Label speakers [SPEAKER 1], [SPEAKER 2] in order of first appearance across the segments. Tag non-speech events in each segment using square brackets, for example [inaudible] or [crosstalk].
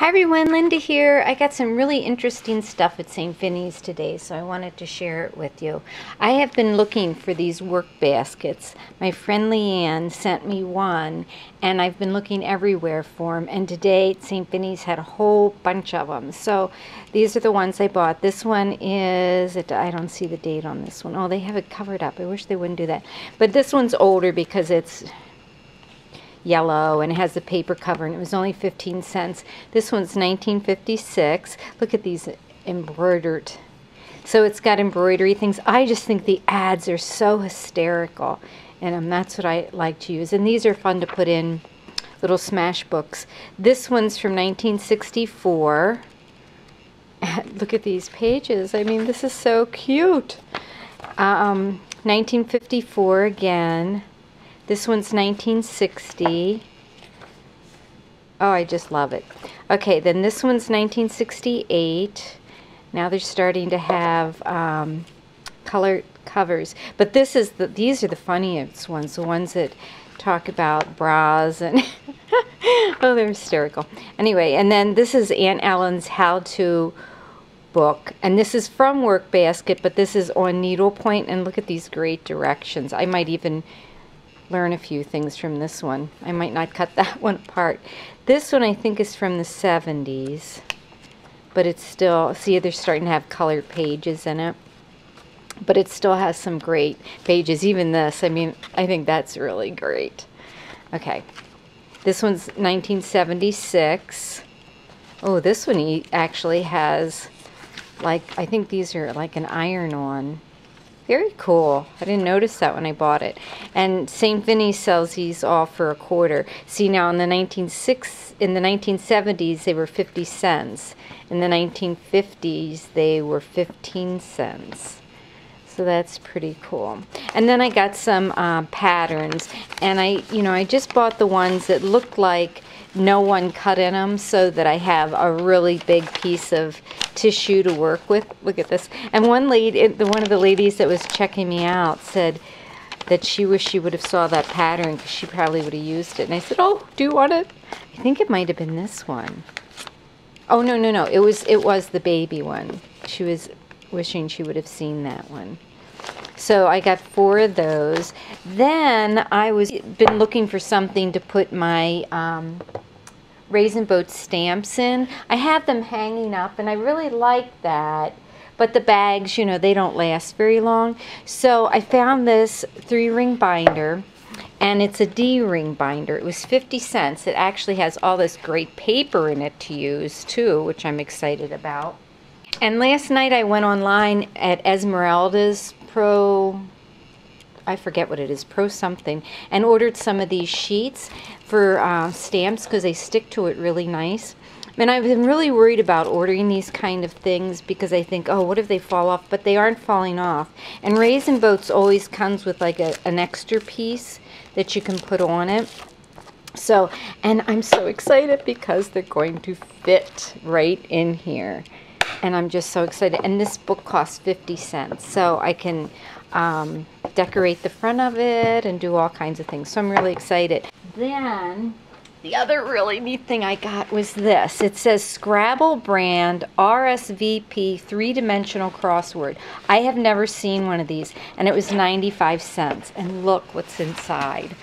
[SPEAKER 1] Hi everyone, Linda here. I got some really interesting stuff at St. Vinnie's today, so I wanted to share it with you. I have been looking for these work baskets. My friend Leanne sent me one, and I've been looking everywhere for them, and today St. Vinnie's had a whole bunch of them. So these are the ones I bought. This one is, I don't see the date on this one. Oh, they have it covered up. I wish they wouldn't do that. But this one's older because it's yellow and it has the paper cover and it was only 15 cents. This one's 1956. Look at these embroidered. So it's got embroidery things. I just think the ads are so hysterical and um, that's what I like to use. And these are fun to put in little smash books. This one's from 1964. [laughs] Look at these pages. I mean, this is so cute. Um, 1954 again. This one's 1960. Oh, I just love it. Okay, then this one's 1968. Now they're starting to have um, color covers. But this is the, these are the funniest ones, the ones that talk about bras and [laughs] oh, they're hysterical. Anyway, and then this is Aunt Ellen's how-to book and this is from Workbasket but this is on needlepoint and look at these great directions I might even learn a few things from this one. I might not cut [laughs] that one apart. This one I think is from the 70s, but it's still, see they're starting to have colored pages in it. But it still has some great pages, even this. I mean, I think that's really great. Okay, this one's 1976. Oh, this one actually has, like, I think these are like an iron-on very cool. I didn't notice that when I bought it. And St. Vinnie sells these all for a quarter. See now in the 196 in the 1970s they were 50 cents. In the 1950s they were 15 cents. So that's pretty cool. And then I got some uh, patterns and I you know I just bought the ones that looked like no one cut in them so that I have a really big piece of tissue to work with. Look at this. And one lady, one of the ladies that was checking me out said that she wished she would have saw that pattern because she probably would have used it. And I said, oh, do you want it? I think it might have been this one. Oh, no, no, no. It was, it was the baby one. She was wishing she would have seen that one. So I got four of those. Then I was been looking for something to put my um, Raisin Boat stamps in. I have them hanging up and I really like that. But the bags, you know, they don't last very long. So I found this three ring binder and it's a D-ring binder. It was 50 cents. It actually has all this great paper in it to use too, which I'm excited about. And last night I went online at Esmeralda's Pro, I forget what it is, Pro something, and ordered some of these sheets for uh, stamps because they stick to it really nice. And I've been really worried about ordering these kind of things because I think, oh, what if they fall off? But they aren't falling off. And Raisin Boats always comes with like a, an extra piece that you can put on it. So, and I'm so excited because they're going to fit right in here and I'm just so excited. And this book costs 50 cents, so I can um, decorate the front of it and do all kinds of things. So I'm really excited. Then the other really neat thing I got was this. It says Scrabble brand RSVP three-dimensional crossword. I have never seen one of these, and it was 95 cents. And look what's inside.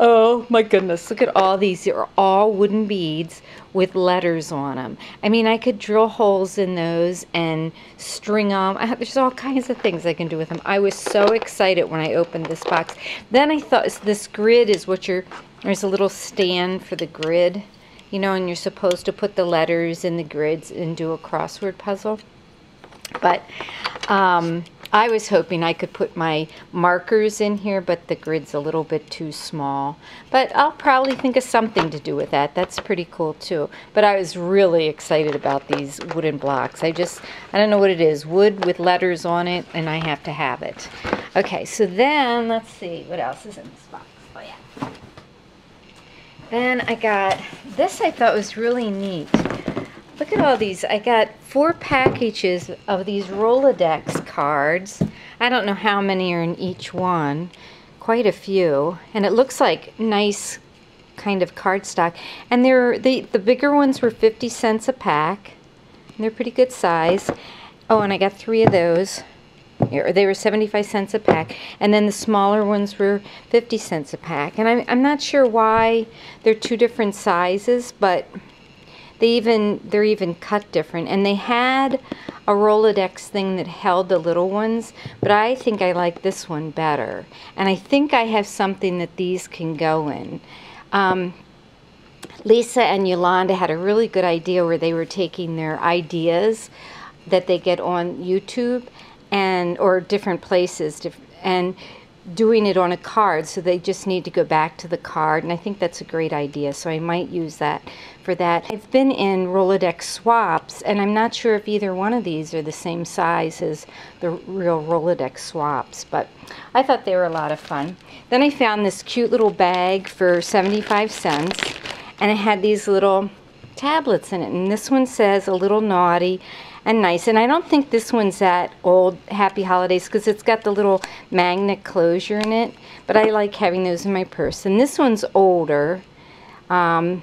[SPEAKER 1] Oh my goodness, look at all these. They're all wooden beads with letters on them. I mean, I could drill holes in those and string them. There's all kinds of things I can do with them. I was so excited when I opened this box. Then I thought this grid is what you're, there's a little stand for the grid, you know, and you're supposed to put the letters in the grids and do a crossword puzzle. But, um, I was hoping I could put my markers in here, but the grid's a little bit too small. But I'll probably think of something to do with that. That's pretty cool too. But I was really excited about these wooden blocks. I just, I don't know what it is. Wood with letters on it, and I have to have it. Okay, so then, let's see, what else is in this box? Oh yeah. Then I got, this I thought was really neat. Look at all these. I got four packages of these Rolodex cards. I don't know how many are in each one. Quite a few. And it looks like nice kind of cardstock. And they're, they, the bigger ones were 50 cents a pack. They're pretty good size. Oh, and I got three of those. They were 75 cents a pack. And then the smaller ones were 50 cents a pack. And I'm, I'm not sure why they're two different sizes, but they even, they're even cut different. And they had a Rolodex thing that held the little ones, but I think I like this one better. And I think I have something that these can go in. Um, Lisa and Yolanda had a really good idea where they were taking their ideas that they get on YouTube and or different places and doing it on a card so they just need to go back to the card and I think that's a great idea so I might use that for that. I've been in Rolodex swaps and I'm not sure if either one of these are the same size as the real Rolodex swaps but I thought they were a lot of fun. Then I found this cute little bag for 75 cents and it had these little tablets in it and this one says a little naughty and nice. And I don't think this one's that old Happy Holidays because it's got the little magnet closure in it. But I like having those in my purse. And this one's older. Um,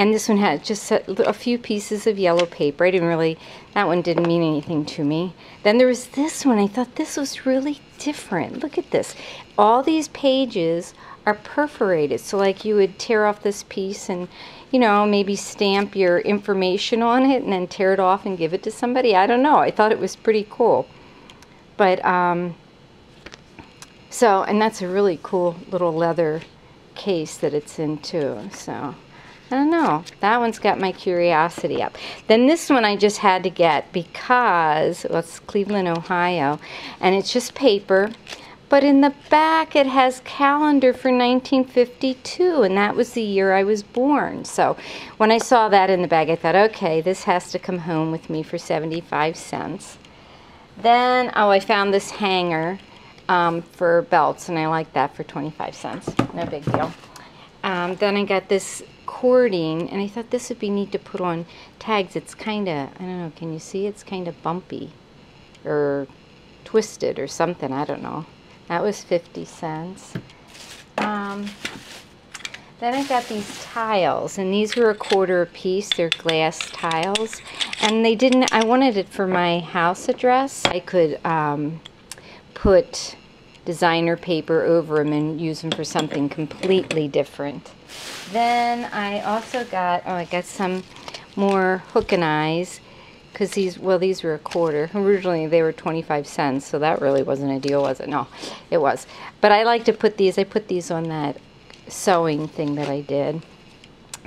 [SPEAKER 1] and this one had just a, few pieces of yellow paper. I didn't really, that one didn't mean anything to me. Then there was this one. I thought this was really different. Look at this. All these pages are perforated. So like you would tear off this piece and you know, maybe stamp your information on it and then tear it off and give it to somebody. I don't know. I thought it was pretty cool. But, um, so, and that's a really cool little leather case that it's in too. So, I don't know. That one's got my curiosity up. Then this one I just had to get because well, it's Cleveland, Ohio, and it's just paper. But in the back it has calendar for 1952 and that was the year I was born. So when I saw that in the bag I thought, okay, this has to come home with me for 75 cents. Then, oh, I found this hanger um, for belts and I like that for 25 cents. No big deal. Um, then I got this cording and I thought this would be neat to put on tags. It's kind of, I don't know, can you see? It's kind of bumpy or twisted or something. I don't know. That was 50 cents. Um, then I got these tiles, and these were a quarter a piece. They're glass tiles. And they didn't, I wanted it for my house address. I could um, put designer paper over them and use them for something completely different. Then I also got, oh, I got some more hook and eyes because these, well, these were a quarter. Originally, they were 25 cents, so that really wasn't a deal, was it? No, it was. But I like to put these, I put these on that sewing thing that I did.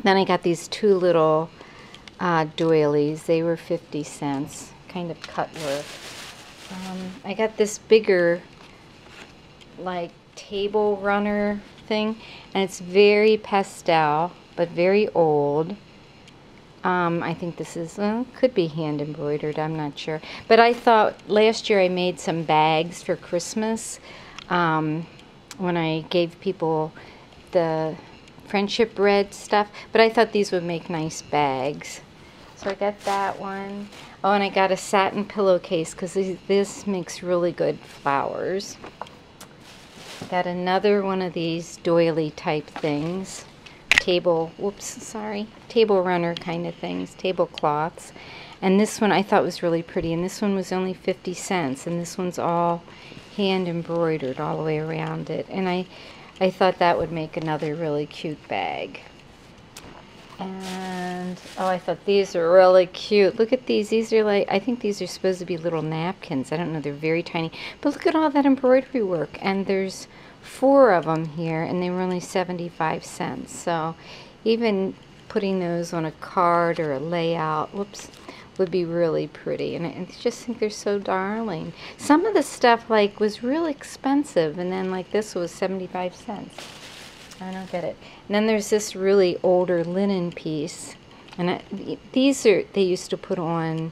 [SPEAKER 1] Then I got these two little uh, doilies. They were 50 cents, kind of cut work. Um, I got this bigger, like, table runner thing, and it's very pastel, but very old. Um, I think this is, could be hand embroidered, I'm not sure. But I thought last year I made some bags for Christmas um, when I gave people the friendship bread stuff. But I thought these would make nice bags. So I got that one. Oh, and I got a satin pillowcase because this makes really good flowers. Got another one of these doily type things table, whoops, sorry, table runner kind of things, tablecloths. And this one I thought was really pretty. And this one was only 50 cents. And this one's all hand embroidered all the way around it. And I, I thought that would make another really cute bag. And, oh, I thought these are really cute. Look at these. These are like, I think these are supposed to be little napkins. I don't know. They're very tiny. But look at all that embroidery work. And there's four of them here and they were only 75 cents so even putting those on a card or a layout whoops would be really pretty and I just think they're so darling some of the stuff like was really expensive and then like this was 75 cents I don't get it and then there's this really older linen piece and I, these are they used to put on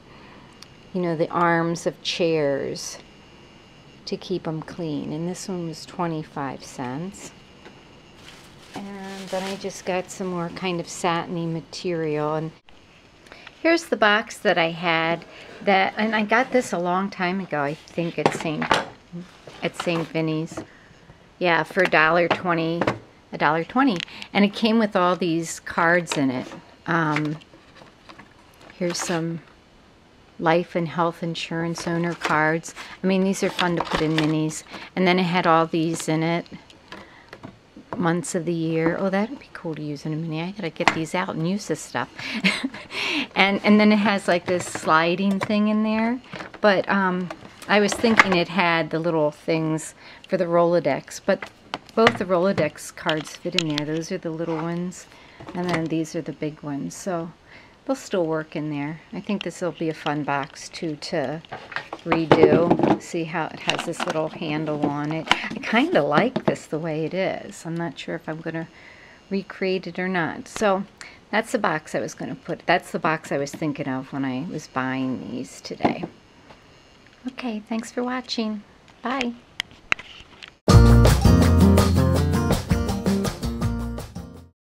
[SPEAKER 1] you know the arms of chairs to keep them clean. And this one was 25 cents. And then I just got some more kind of satiny material. And here's the box that I had that, and I got this a long time ago, I think at St. at St. Vinnie's. Yeah, for $1.20 $1.20. And it came with all these cards in it. Um, here's some life and health insurance owner cards. I mean, these are fun to put in minis. And then it had all these in it. Months of the year. Oh, that would be cool to use in a mini. I gotta get these out and use this stuff. [laughs] and and then it has like this sliding thing in there. But um, I was thinking it had the little things for the Rolodex, but both the Rolodex cards fit in there. Those are the little ones, and then these are the big ones. So they'll still work in there. I think this will be a fun box too to redo. See how it has this little handle on it. I kind of like this the way it is. I'm not sure if I'm going to recreate it or not. So that's the box I was going to put. That's the box I was thinking of when I was buying these today. Okay, thanks for watching. Bye.